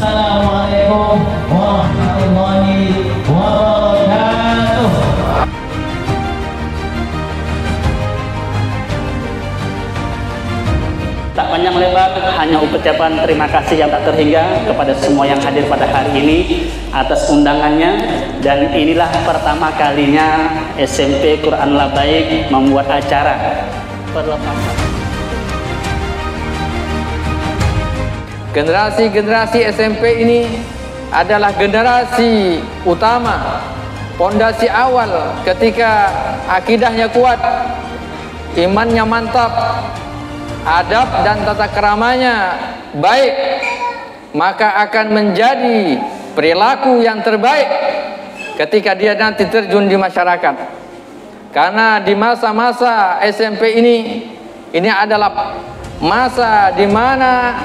Assalamualaikum warahmatullahi wabarakatuh. Tak panjang lebar, hanya ucapan terima kasih yang tak terhingga kepada semua yang hadir pada hari ini atas undangannya dan inilah pertama kalinya SMP Quran Labaik membuat acara perlepasan. Generasi-generasi SMP ini adalah generasi utama, pondasi awal ketika akidahnya kuat, imannya mantap, adab dan tata keramanya baik, maka akan menjadi perilaku yang terbaik ketika dia nanti terjun di masyarakat. Karena di masa-masa SMP ini ini adalah masa di mana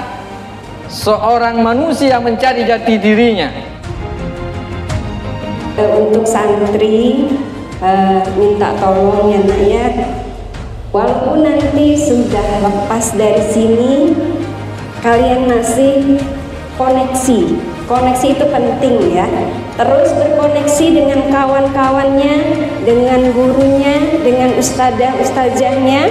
seorang manusia mencari jati dirinya. Untuk santri uh, minta tolong ya nak ya Walaupun nanti sudah lepas dari sini, kalian masih koneksi. Koneksi itu penting ya. Terus berkoneksi dengan kawan-kawannya, dengan gurunya, dengan ustadzah ustazahnya,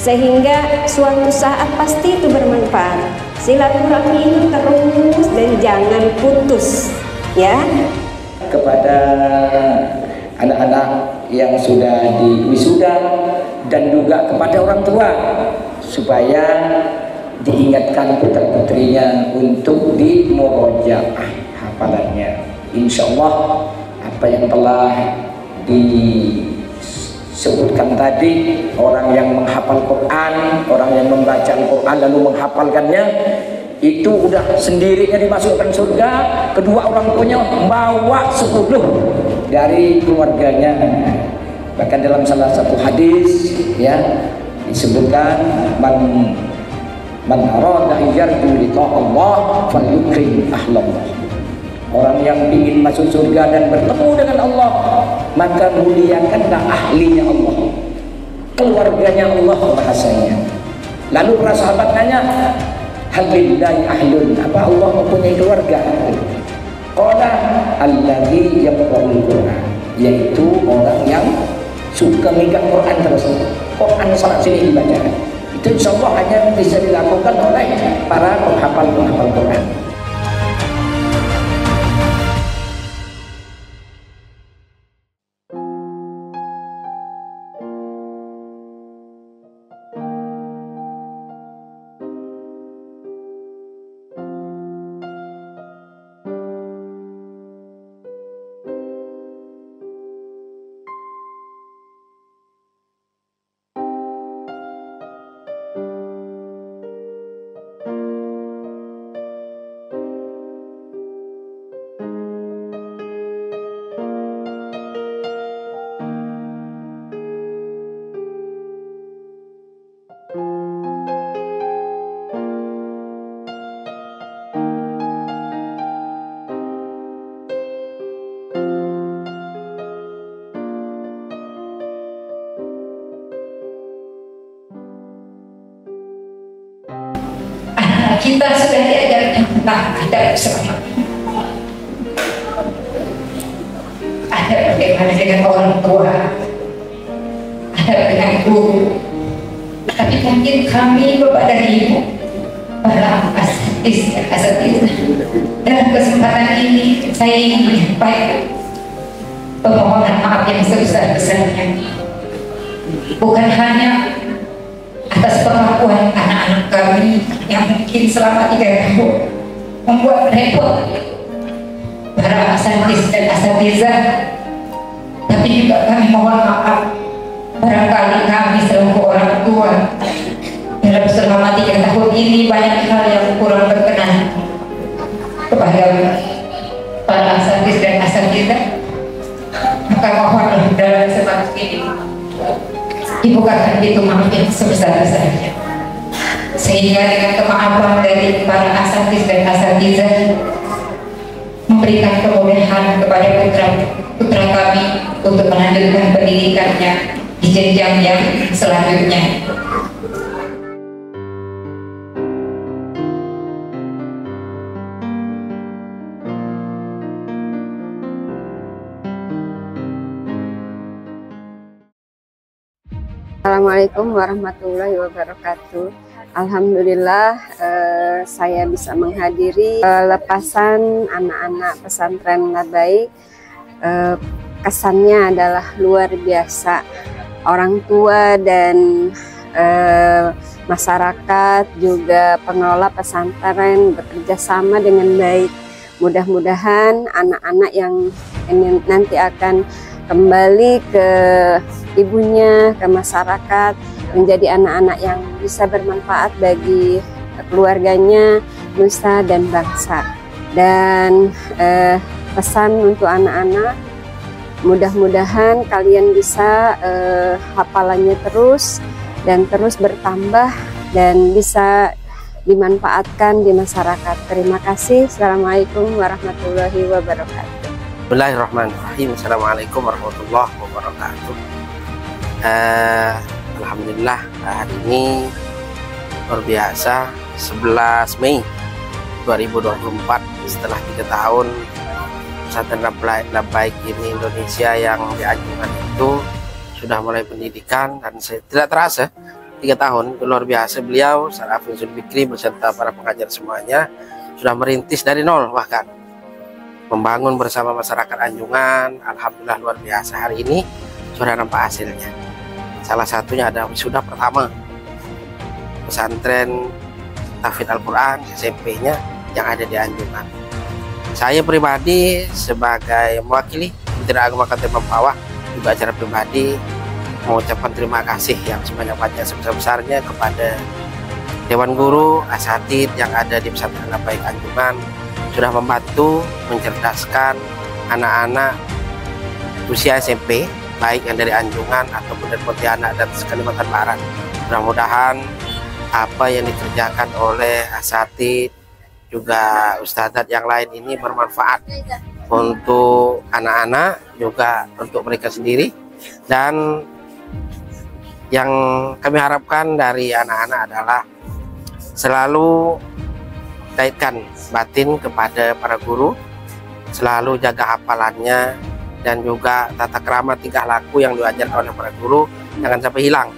sehingga suatu saat pasti itu bermanfaat. Silaturahmi itu terus dan jangan putus, ya. Kepada anak-anak yang sudah di wisuda dan juga kepada orang tua supaya diingatkan putra putrinya untuk di murojaah hafalannya insya Allah apa yang telah disebutkan tadi orang yang menghafal Quran orang yang membaca Al-Quran lalu menghafalkannya itu udah sendirinya dimasukkan surga kedua orang tuanya membawa sepuluh dari keluarganya. Bahkan dalam salah satu hadis ya disebutkan man man arada yarju liqa Allah falyukrim ahlallah orang yang ingin masuk surga dan bertemu dengan Allah maka muliakanlah ahlinya Allah. Keluarganya Allah bahasanya. Lalu para sahabat nanya halillahi ahlun. Apa Allah mempunyai keluarga? Qala alladhi yaqra'ul Qur'an. Yaitu orang yang suka megang Quran terus Quran salat sini dibaca. Itu insya Allah hanya bisa dilakukan oleh para penghafal-penghafal Quran kita sudah diajarkan tentang adab selama ada bagaimana dengan orang tua? Ada dengan guru? Tapi mungkin kami bapak dan ibu para asatidz dan asatidz dalam kesempatan ini saya ingin menyampaikan permohonan maaf yang sebesar-besarnya. Bukan hanya atas perlakuan anak-anak kami yang mungkin selama tiga tahun membuat repot. Para asantis dan asatiza tapi juga kami mohon maaf. Barangkali kami selaku orang tua dalam selama tiga tahun ini banyak hal yang kurang berkenan. Kepada para asantis dan asatiza maka mohon dalam kesempatan ini dibukakan pintu maaf yang sebesar-besarnya sehingga dengan kemaafan dari para asatis dan asatiza memberikan kemudahan kepada putra putra kami untuk melanjutkan pendidikannya di jenjang yang selanjutnya. Assalamualaikum warahmatullahi wabarakatuh. Alhamdulillah eh, saya bisa menghadiri eh, lepasan anak-anak pesantren Labaik. Eh, kesannya adalah luar biasa. Orang tua dan eh, masyarakat juga pengelola pesantren bekerja sama dengan baik. Mudah-mudahan anak-anak yang ini nanti akan kembali ke ibunya, ke masyarakat, menjadi anak-anak yang bisa bermanfaat bagi keluarganya, nusa dan bangsa. Dan eh, pesan untuk anak-anak, mudah-mudahan kalian bisa eh, hafalannya terus dan terus bertambah dan bisa dimanfaatkan di masyarakat. Terima kasih. Assalamualaikum warahmatullahi wabarakatuh. Bismillahirrahmanirrahim. Assalamualaikum warahmatullahi wabarakatuh. Uh, Alhamdulillah hari ini luar biasa 11 Mei 2024 setelah tiga tahun pesantren Labaik ini Indonesia yang diajukan itu sudah mulai pendidikan dan saya tidak terasa tiga tahun itu luar biasa beliau Sarafin Zulfikri beserta para pengajar semuanya sudah merintis dari nol bahkan membangun bersama masyarakat Anjungan. Alhamdulillah luar biasa hari ini sudah nampak hasilnya. Salah satunya ada wisuda pertama. Pesantren Tafid Al-Quran SMP-nya yang ada di Anjungan. Saya pribadi sebagai mewakili Menteri Agama Kabupaten Mempawah juga acara pribadi mengucapkan terima kasih yang sebanyak-banyaknya sebesar-besarnya kepada Dewan Guru, Asatid yang ada di pesantren Labaik Anjungan sudah membantu mencerdaskan anak-anak usia SMP baik yang dari Anjungan ataupun dari Pontianak dan Kalimantan Barat. Mudah-mudahan apa yang dikerjakan oleh asatid juga ustadzat yang lain ini bermanfaat untuk anak-anak juga untuk mereka sendiri dan yang kami harapkan dari anak-anak adalah selalu kaitkan batin kepada para guru selalu jaga hafalannya dan juga tata kerama tingkah laku yang diajarkan oleh para guru jangan sampai hilang.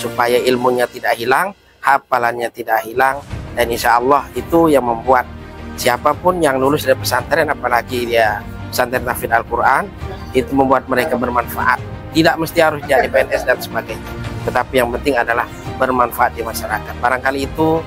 Supaya ilmunya tidak hilang hafalannya tidak hilang dan insya Allah itu yang membuat siapa pun yang lulus dari pesantren apalagi dia pesantren tafid Al-Quran itu membuat mereka bermanfaat. Tidak mesti harus jadi PNS dan sebagainya tetapi yang penting adalah bermanfaat di masyarakat. Barangkali itu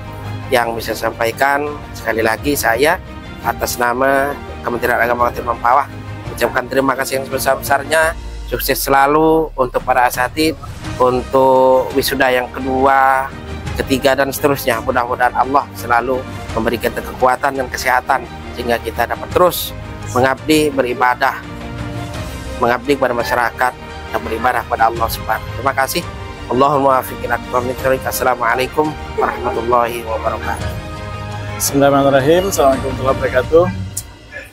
yang bisa sampaikan sekali lagi saya atas nama Kementerian Agama Kabupaten Mempawah ucapkan terima kasih yang sebesar-besarnya. Sukses selalu untuk para asatid untuk wisuda yang kedua ketiga dan seterusnya. Mudah-mudahan Allah selalu memberikan kekuatan dan kesehatan sehingga kita dapat terus mengabdi beribadah mengabdi kepada masyarakat dan beribadah kepada Allah Subhanahu terima kasih Allahumma Assalamualaikum warahmatullahi wabarakatuh Bismillahirrahmanirrahim Assalamualaikum warahmatullahi wabarakatuh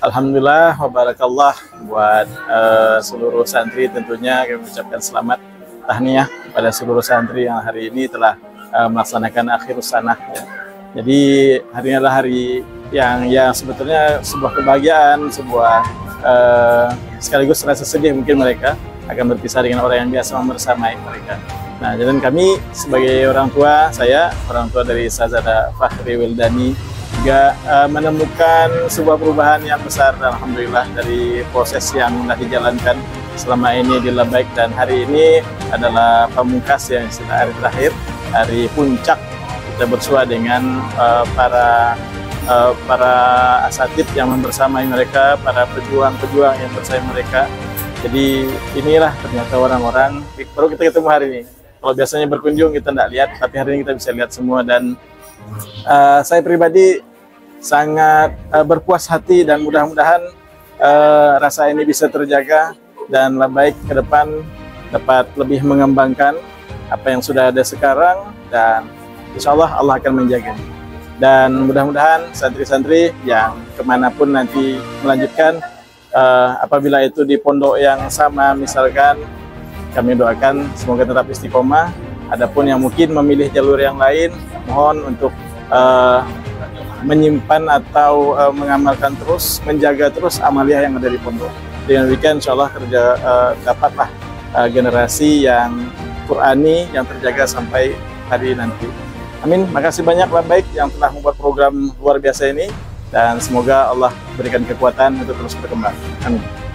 Alhamdulillah, wabarakallah buat uh, seluruh santri tentunya kami mengucapkan selamat tahniah pada seluruh santri yang hari ini telah uh, melaksanakan akhir sanah. Ya. Jadi hari ini adalah hari yang yang sebetulnya sebuah kebahagiaan, sebuah uh, sekaligus rasa sedih mungkin mereka akan berpisah dengan orang yang biasa membersamai mereka. Nah, jadi kami sebagai orang tua, saya orang tua dari Sazada Fahri Wildani juga uh, menemukan sebuah perubahan yang besar alhamdulillah dari proses yang sudah dijalankan selama ini di Lebaik dan hari ini adalah pamungkas yang sudah hari terakhir hari puncak. Kita bersua dengan uh, para uh, para asatid yang membersamai mereka para pejuang-pejuang yang bersama mereka. Jadi inilah ternyata orang-orang baru kita ketemu hari ini kalau biasanya berkunjung kita tidak lihat tapi hari ini kita bisa lihat semua. Dan uh, saya pribadi sangat uh, berpuas hati dan mudah-mudahan uh, rasa ini bisa terjaga dan lebih baik ke depan dapat lebih mengembangkan apa yang sudah ada sekarang dan insya Allah Allah akan menjaga. Dan mudah-mudahan santri-santri yang ke mana pun nanti melanjutkan uh, apabila itu di pondok yang sama misalkan kami doakan semoga tetap istiqomah adapun yang mungkin memilih jalur yang lain mohon untuk uh, menyimpan atau uh, mengamalkan terus, menjaga terus amalia yang ada di pondok. Dengan demikian insya Allah kerja uh, dapatlah uh, generasi yang Qurani yang terjaga sampai hari nanti. Amin. Makasih banyak baik yang telah membuat program luar biasa ini dan semoga Allah berikan kekuatan untuk terus berkembang. Amin.